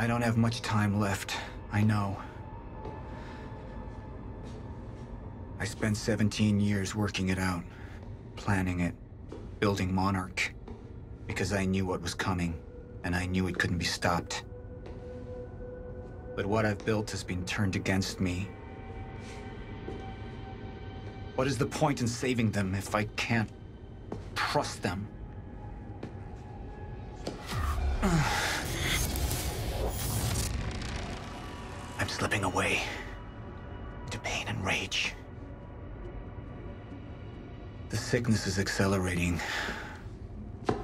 I don't have much time left. I know. I spent 17 years working it out. Planning it. Building Monarch. Because I knew what was coming. And I knew it couldn't be stopped. But what I've built has been turned against me. What is the point in saving them if I can't trust them? Slipping away into pain and rage. The sickness is accelerating. The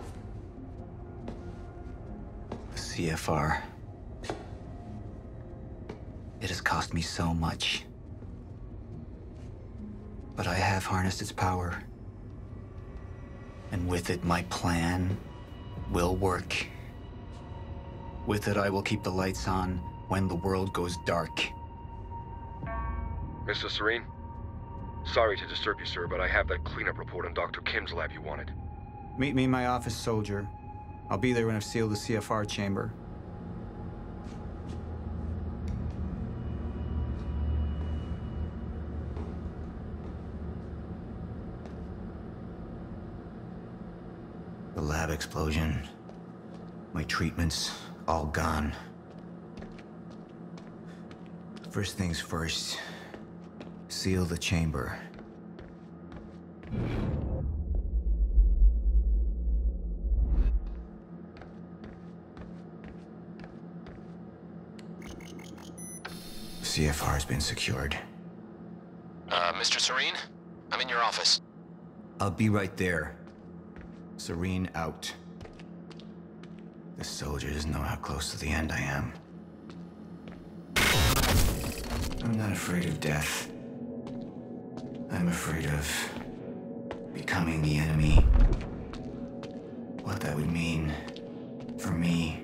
CFR. It has cost me so much. But I have harnessed its power. And with it, my plan will work. With it, I will keep the lights on when the world goes dark. Mr. Serene? Sorry to disturb you, sir, but I have that cleanup report on Dr. Kim's lab you wanted. Meet me in my office, soldier. I'll be there when I've sealed the CFR chamber. The lab explosion. My treatments, all gone. First things first. Seal the chamber. CFR has been secured. Uh, Mr. Serene? I'm in your office. I'll be right there. Serene out. The soldiers know how close to the end I am. I'm not afraid of death. I'm afraid of becoming the enemy. What that would mean for me,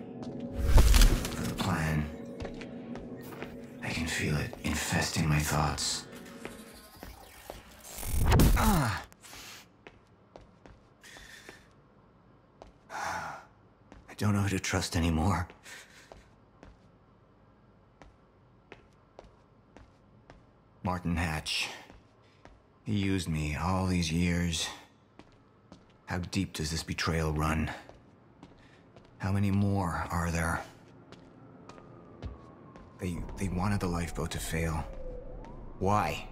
for the plan. I can feel it infesting my thoughts. Ah! I don't know who to trust anymore. Martin Hatch. He used me all these years. How deep does this betrayal run? How many more are there? They, they wanted the lifeboat to fail. Why?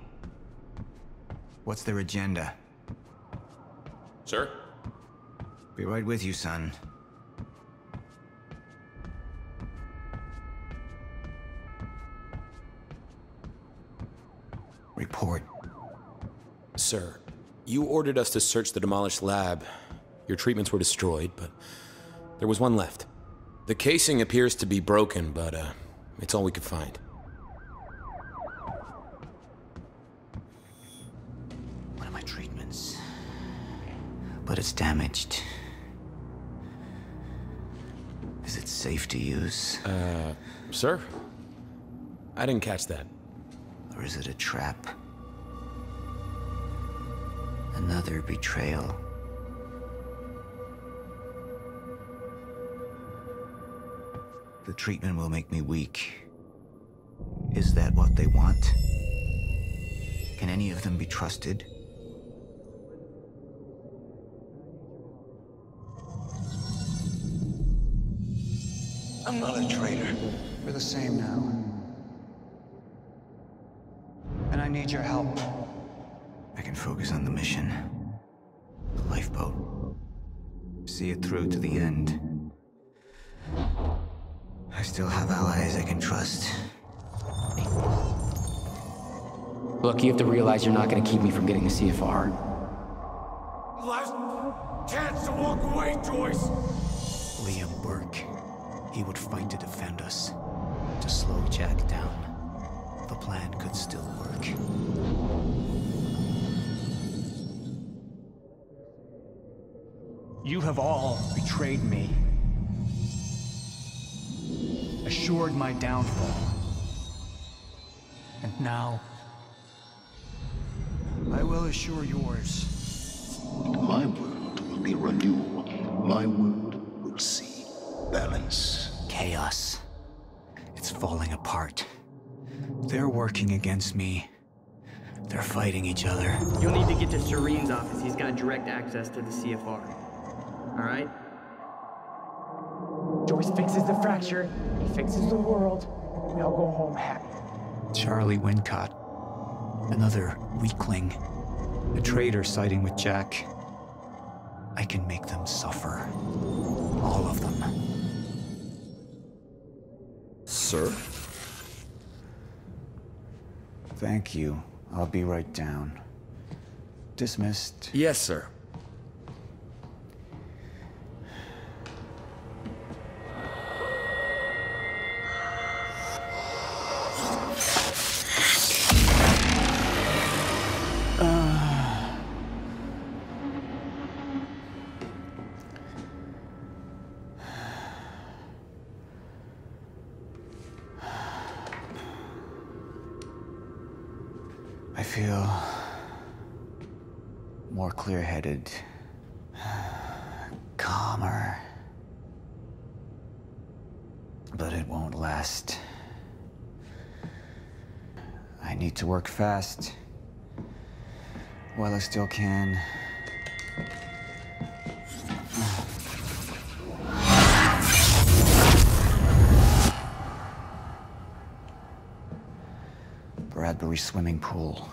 What's their agenda? Sir? Be right with you, son. Report. Sir, you ordered us to search the demolished lab. Your treatments were destroyed, but there was one left. The casing appears to be broken, but uh, it's all we could find. One of my treatments. But it's damaged. Is it safe to use? Uh, sir? I didn't catch that. Or is it a trap? Another betrayal. The treatment will make me weak. Is that what they want? Can any of them be trusted? I'm not a traitor. We're the same now. And I need your help. I can focus on the mission. The lifeboat. See it through to the end. I still have allies I can trust. Look, you have to realize you're not gonna keep me from getting the CFR. Last chance to walk away, Joyce! Liam Burke. He would fight to defend us. To slow Jack down. The plan could still work. You have all betrayed me. Assured my downfall. And now... I will assure yours. My world will be renewal. My world will see balance. Chaos. It's falling apart. They're working against me. They're fighting each other. You'll need to get to Serene's office. He's got direct access to the CFR. All right? Joyce fixes the fracture, he fixes the world. We all go home happy. Charlie Wincott. Another weakling. A traitor siding with Jack. I can make them suffer. All of them. Sir? Thank you. I'll be right down. Dismissed. Yes, sir. Feel more clear headed, calmer. But it won't last. I need to work fast while I still can. Bradbury swimming pool.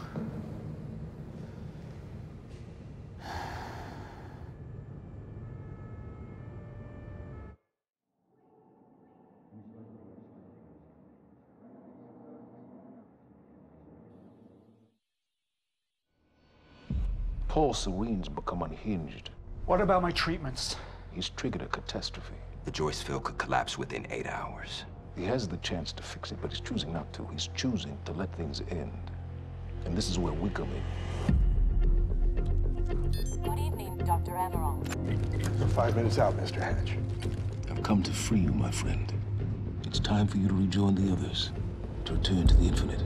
Paul Serene's become unhinged. What about my treatments? He's triggered a catastrophe. The Joyceville could collapse within eight hours. He has the chance to fix it, but he's choosing not to. He's choosing to let things end. And this is where we come in. Good evening, Dr. Amaral. You're five minutes out, Mr. Hatch. I've come to free you, my friend. It's time for you to rejoin the others, to return to the infinite.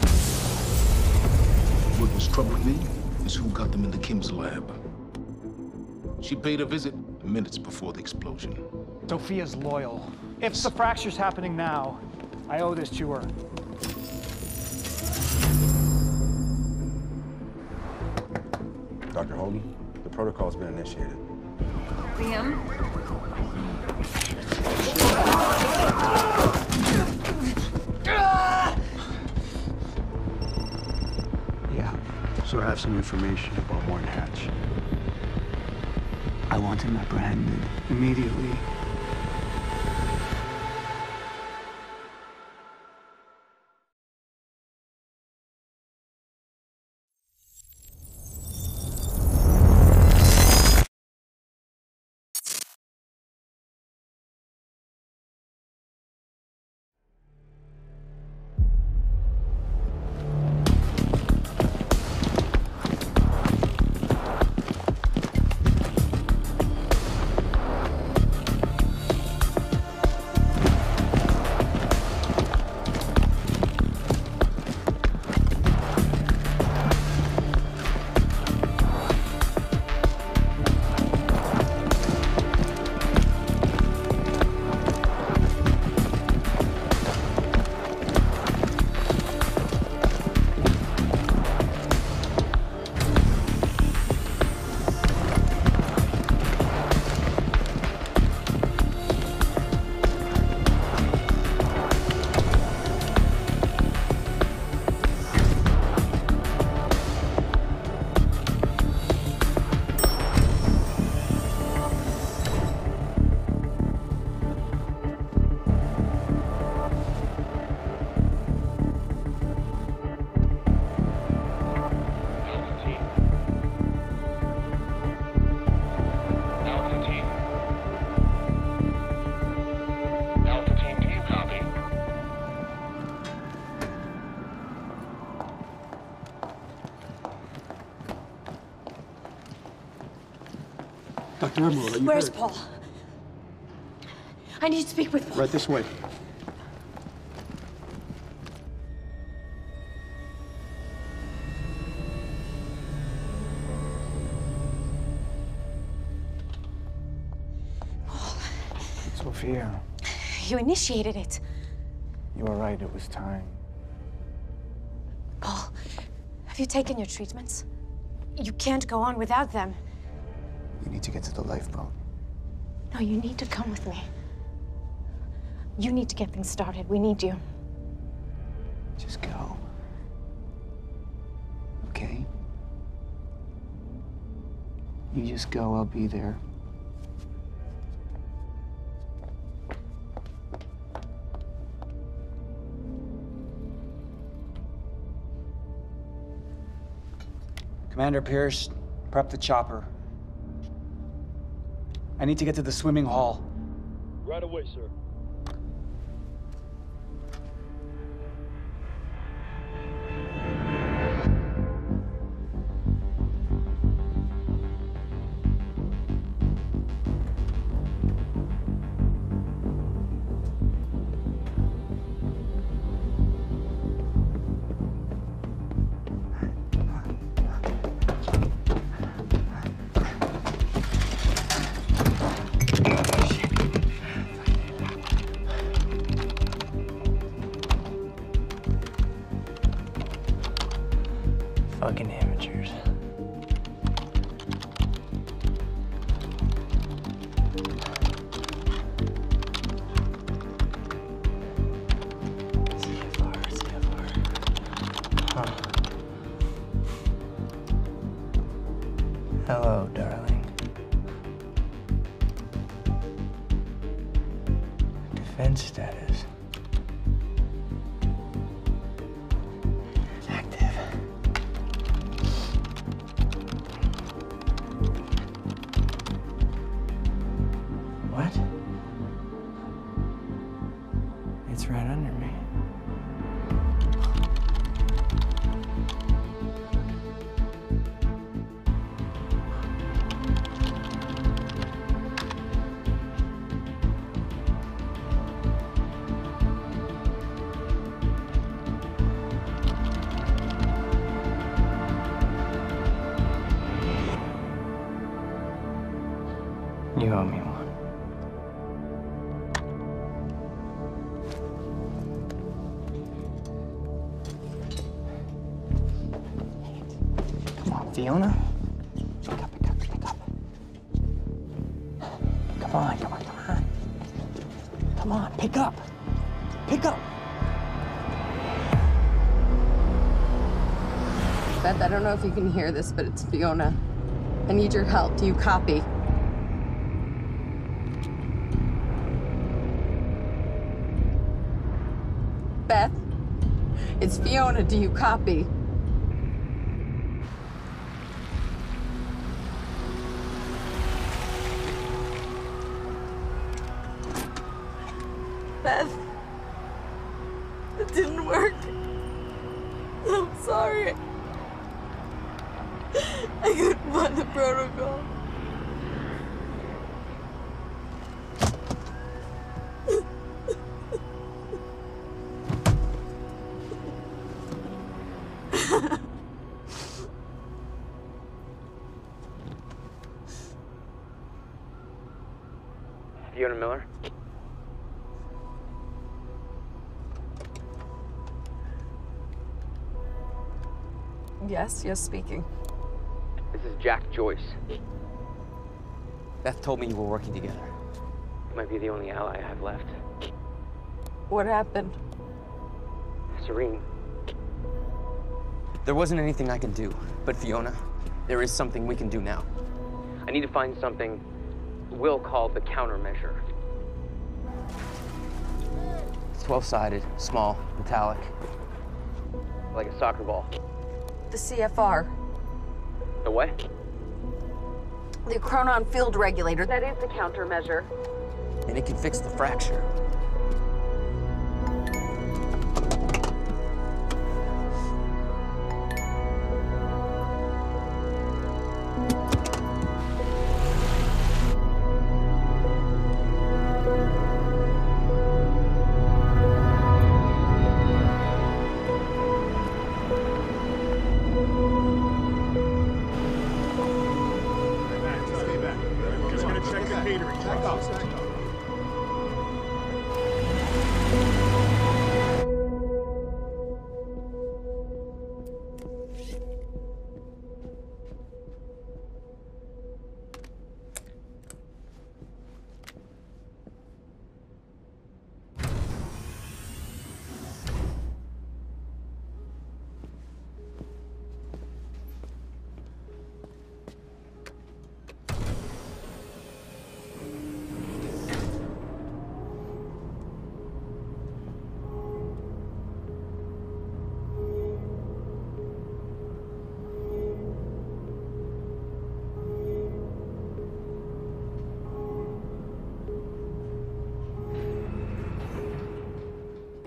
What was troubling me is who got them in the Kim's lab. She paid a visit minutes before the explosion. Sofia's loyal. If the fracture's happening now, I owe this to her. Dr. Holden, the protocol's been initiated. Liam? Yeah. So I have some information about Warren Hatch. I want him apprehended immediately. Dr. Are you Where's hurt? Paul? I need to speak with Paul. Right this way. Paul. Sofia. You initiated it. You were right, it was time. Paul, have you taken your treatments? You can't go on without them. Need to get to the lifeboat. No, you need to come with me. You need to get things started. We need you. Just go. Okay? You just go, I'll be there. Commander Pierce, prep the chopper. I need to get to the swimming hall. Right away, sir. Don't know if you can hear this, but it's Fiona. I need your help. Do you copy? Beth, it's Fiona. Do you copy? Beth, it didn't work. I'm sorry. I couldn't find the protocol. Fiona Miller? Yes, yes, speaking. This is Jack Joyce. Beth told me you were working together. You might be the only ally I have left. What happened? Serene, There wasn't anything I can do, but Fiona, there is something we can do now. I need to find something Will called the countermeasure. It's 12-sided, small, metallic. Like a soccer ball. The CFR. The what? The Chronon Field Regulator. That is the countermeasure. And it can fix the fracture.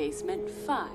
Basement 5.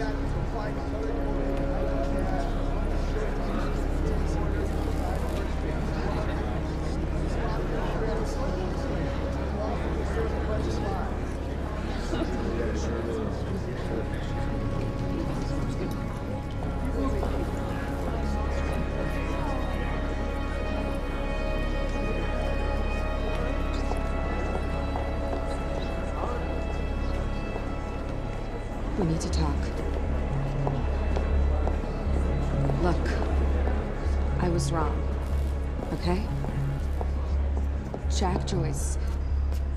We Joyce.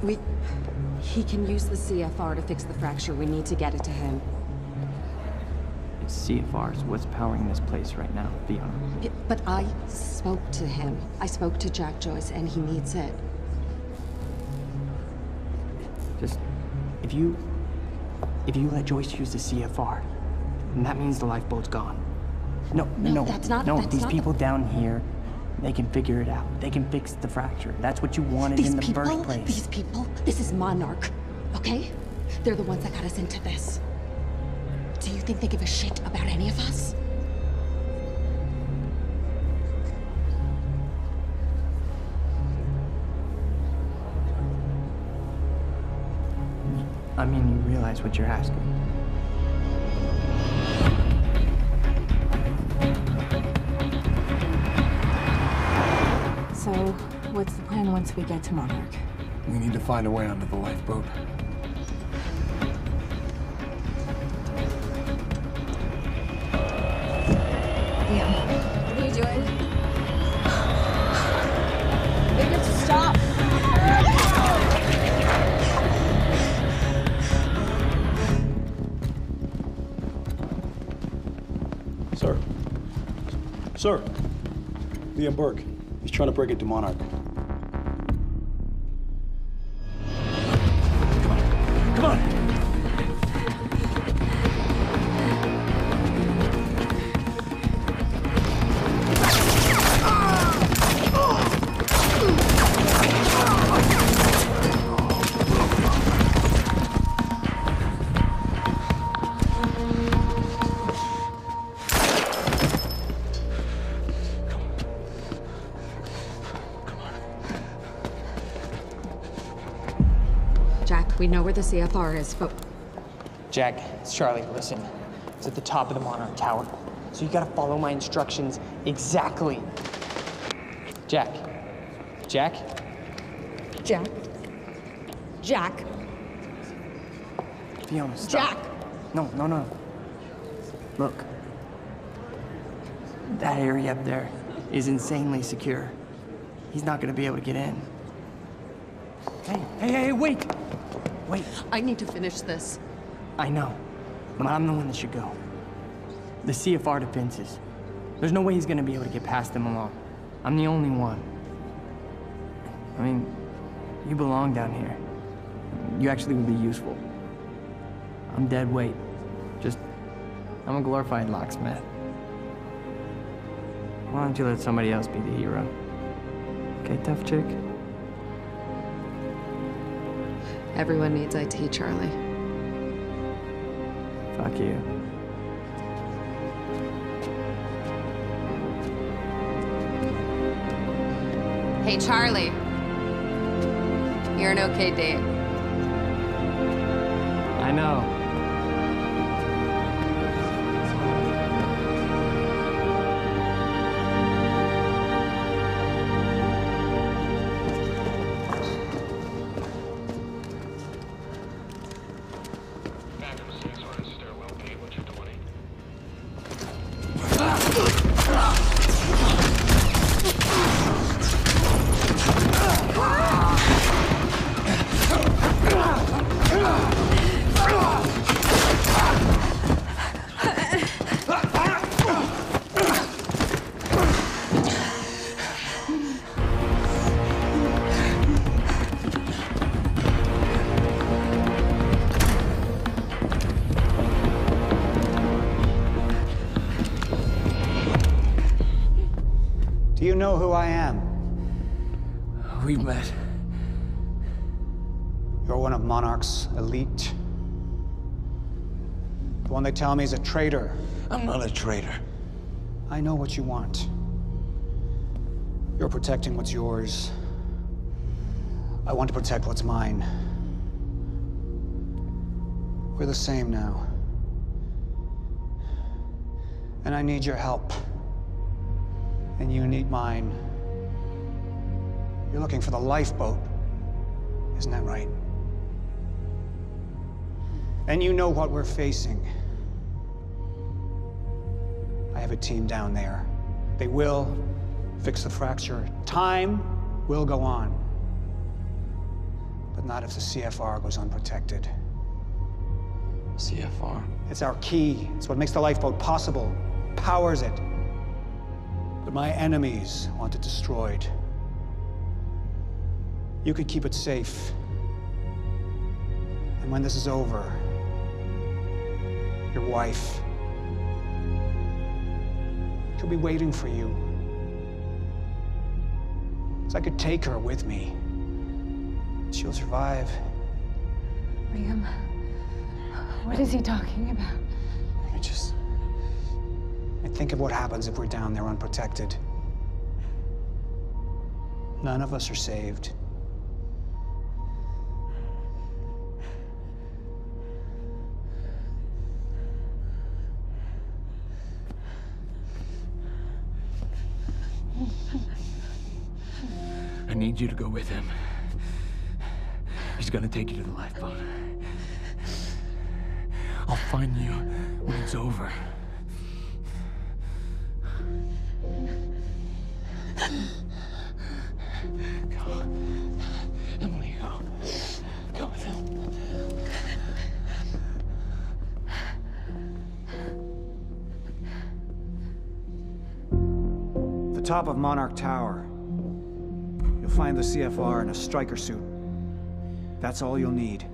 We... He can use the CFR to fix the fracture. We need to get it to him. It's CFRs. What's powering this place right now, Fiona? But I spoke to him. I spoke to Jack Joyce, and he needs it. Just, if you, if you let Joyce use the CFR, then that means the lifeboat's gone. No, No, no, that's not- no. that's these not the- people down here, they can figure it out. They can fix the fracture. That's what you wanted These in the people, first place. these people, this is Monarch, okay? They're the ones that got us into this. Do you think they give a shit about any of us? I mean, you realize what you're asking. What's the plan once we get to Monarch? We need to find a way onto the lifeboat. Liam, what are you doing? They stop! Sir. Sir. Liam Burke. He's trying to break into Monarch. Come on! CFR is, but Jack, it's Charlie. Listen, it's at the top of the Monarch Tower. So you gotta follow my instructions exactly. Jack. Jack? Jack. Jack. Fiona, stop. Jack! No, no, no. Look. That area up there is insanely secure. He's not gonna be able to get in. Hey, hey, hey, wait! Wait. I need to finish this. I know, but I'm the one that should go. The CFR defenses. There's no way he's gonna be able to get past them alone. I'm the only one. I mean, you belong down here. You actually would be useful. I'm dead weight. Just, I'm a glorified locksmith. Why don't you let somebody else be the hero? Okay, tough chick? Everyone needs IT, Charlie. Fuck you. Hey, Charlie. You're an okay date. I know. Know who I am? We've met. You're one of Monarch's elite. The one they tell me is a traitor. I'm not a traitor. I know what you want. You're protecting what's yours. I want to protect what's mine. We're the same now. And I need your help. And you need mine. You're looking for the lifeboat. Isn't that right? And you know what we're facing. I have a team down there. They will fix the fracture. Time will go on. But not if the CFR goes unprotected. CFR? It's our key. It's what makes the lifeboat possible, powers it. But my enemies want it destroyed. You could keep it safe. And when this is over, your wife, she'll be waiting for you. So I could take her with me. She'll survive. Liam, what is he talking about? I think of what happens if we're down there unprotected. None of us are saved. I need you to go with him. He's gonna take you to the lifeboat. I'll find you when it's over. Top of Monarch Tower. You'll find the CFR in a striker suit. That's all you'll need.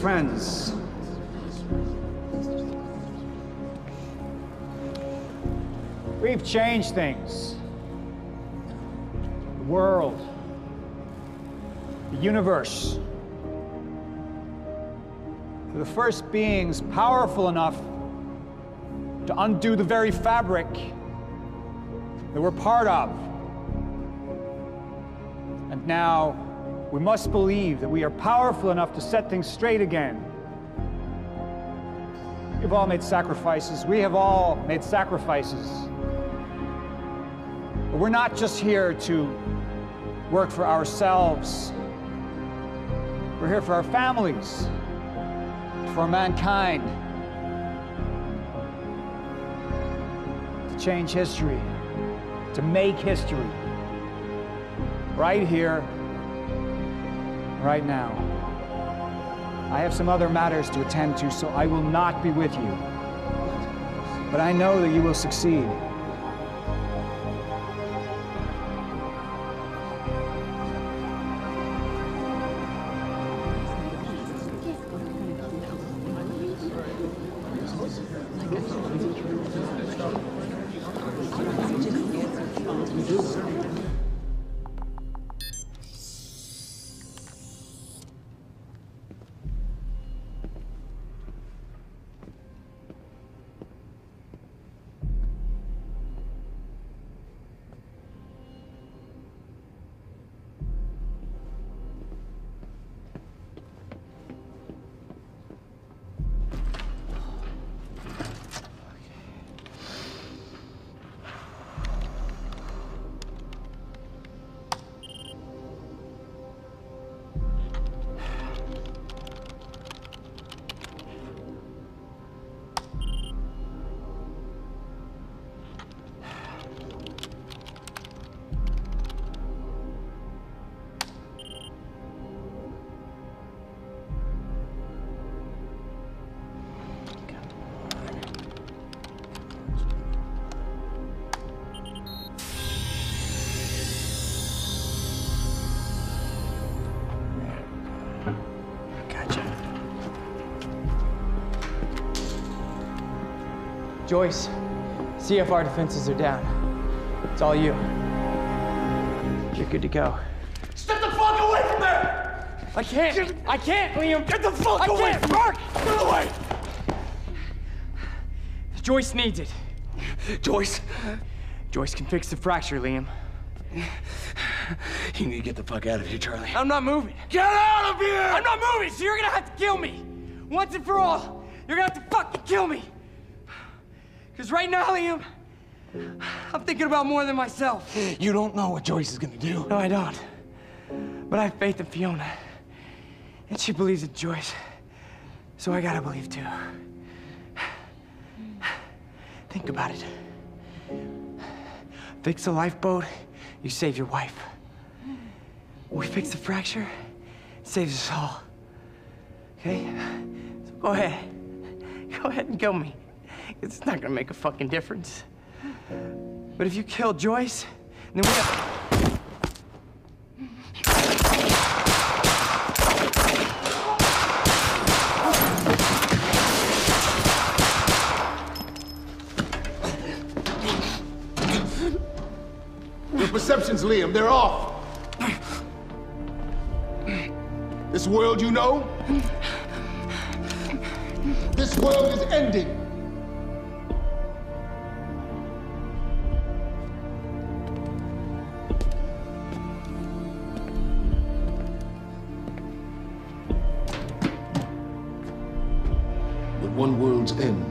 Friends, we've changed things. The world, the universe. We're the first beings powerful enough to undo the very fabric that we're part of. And now, we must believe that we are powerful enough to set things straight again. We've all made sacrifices. We have all made sacrifices. But we're not just here to work for ourselves. We're here for our families, for mankind, to change history, to make history. Right here, right now. I have some other matters to attend to, so I will not be with you. But I know that you will succeed. Joyce, CFR defenses are down. It's all you. You're good to go. Step the fuck away from there! I can't! I can't, Liam! Get the fuck I away! can't! Mark! Get away! Joyce needs it. Joyce? Joyce can fix the fracture, Liam. You need to get the fuck out of here, Charlie. I'm not moving. Get out of here! I'm not moving, so you're gonna have to kill me. Once and for all, you're gonna have to fucking kill me. Because right now, Liam, I'm thinking about more than myself. You don't know what Joyce is gonna do. No, I don't. But I have faith in Fiona. And she believes in Joyce. So I gotta believe too. Think about it. Fix the lifeboat, you save your wife. We fix the fracture, it saves us all. Okay? So go ahead. Go ahead and kill me. It's not gonna make a fucking difference. But if you kill Joyce, then we have. Your perceptions, Liam, they're off. This world you know, this world is ending. World's end